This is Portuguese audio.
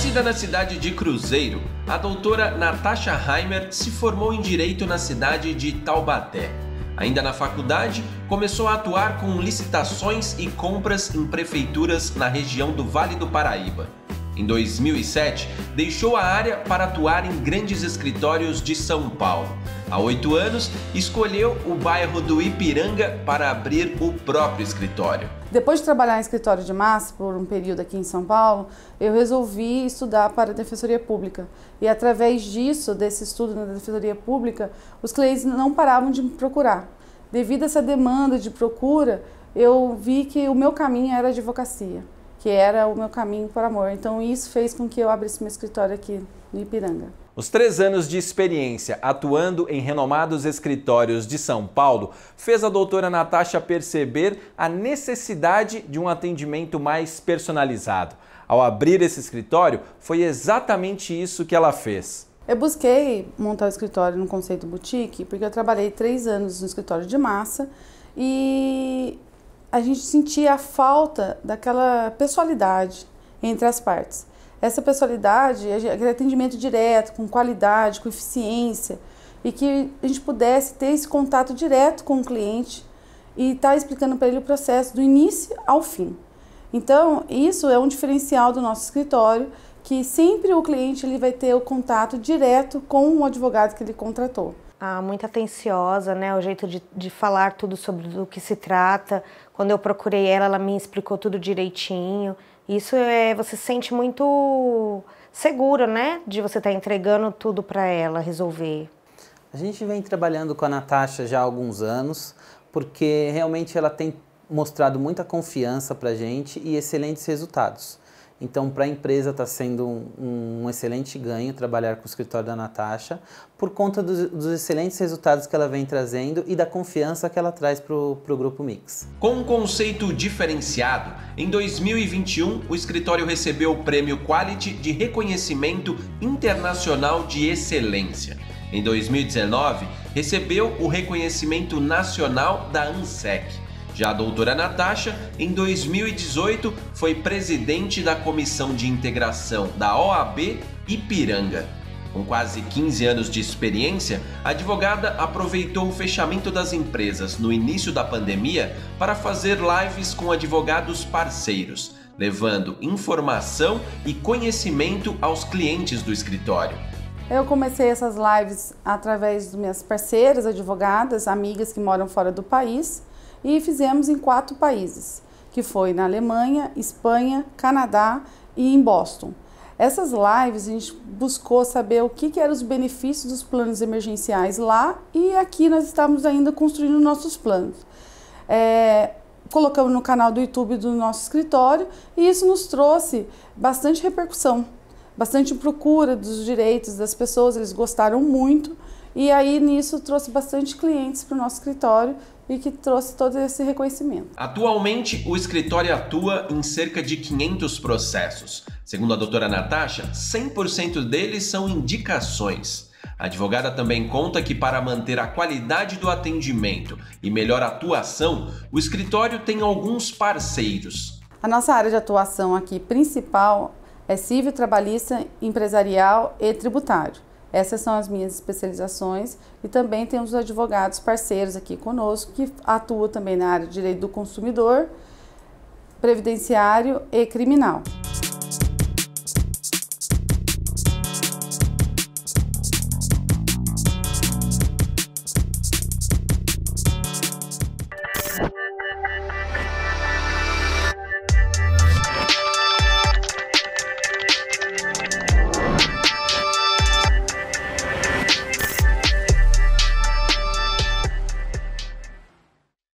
Nascida na cidade de Cruzeiro, a doutora Natasha Heimer se formou em Direito na cidade de Taubaté. Ainda na faculdade, começou a atuar com licitações e compras em prefeituras na região do Vale do Paraíba. Em 2007, deixou a área para atuar em grandes escritórios de São Paulo. Há oito anos, escolheu o bairro do Ipiranga para abrir o próprio escritório. Depois de trabalhar em escritório de massa por um período aqui em São Paulo, eu resolvi estudar para a Defensoria Pública. E através disso, desse estudo na Defensoria Pública, os clientes não paravam de me procurar. Devido a essa demanda de procura, eu vi que o meu caminho era a advocacia que era o meu caminho para amor. Então isso fez com que eu abrisse meu escritório aqui no Ipiranga. Os três anos de experiência atuando em renomados escritórios de São Paulo fez a doutora Natasha perceber a necessidade de um atendimento mais personalizado. Ao abrir esse escritório, foi exatamente isso que ela fez. Eu busquei montar o escritório no conceito boutique porque eu trabalhei três anos no escritório de massa e a gente sentia a falta daquela pessoalidade entre as partes. Essa pessoalidade, aquele atendimento direto, com qualidade, com eficiência, e que a gente pudesse ter esse contato direto com o cliente e estar tá explicando para ele o processo do início ao fim. Então, isso é um diferencial do nosso escritório, que sempre o cliente ele vai ter o contato direto com o advogado que ele contratou ah, muito atenciosa, né? O jeito de, de falar tudo sobre o que se trata. Quando eu procurei ela, ela me explicou tudo direitinho. Isso é, você se sente muito seguro, né? De você estar tá entregando tudo para ela resolver. A gente vem trabalhando com a Natasha já há alguns anos, porque realmente ela tem mostrado muita confiança para gente e excelentes resultados. Então, para a empresa está sendo um, um, excelente ganho trabalhar com o escritório da Natasha, por conta dos, dos excelentes resultados que ela vem trazendo e da confiança que ela traz para o Grupo Mix. Com um conceito diferenciado, em 2021 o escritório recebeu o prêmio Quality de reconhecimento internacional de excelência. Em 2019, recebeu o reconhecimento nacional da ANSEC. Já a doutora Natasha, em 2018, foi presidente da Comissão de Integração da OAB Ipiranga. Com quase 15 anos de experiência, a advogada aproveitou o fechamento das empresas no início da pandemia para fazer lives com advogados parceiros, levando informação e conhecimento aos clientes do escritório. Eu comecei essas lives através de minhas parceiras, advogadas, amigas que moram fora do país e fizemos em quatro países, que foi na Alemanha, Espanha, Canadá e em Boston. Essas lives a gente buscou saber o que, que eram os benefícios dos planos emergenciais lá e aqui nós estamos ainda construindo nossos planos. É, colocamos no canal do YouTube do nosso escritório e isso nos trouxe bastante repercussão, bastante procura dos direitos das pessoas, eles gostaram muito e aí nisso trouxe bastante clientes para o nosso escritório e que trouxe todo esse reconhecimento. Atualmente, o escritório atua em cerca de 500 processos. Segundo a doutora Natasha, 100% deles são indicações. A advogada também conta que, para manter a qualidade do atendimento e melhor atuação, o escritório tem alguns parceiros. A nossa área de atuação aqui principal é civil, trabalhista, empresarial e tributário. Essas são as minhas especializações e também temos advogados parceiros aqui conosco que atuam também na área de direito do consumidor, previdenciário e criminal.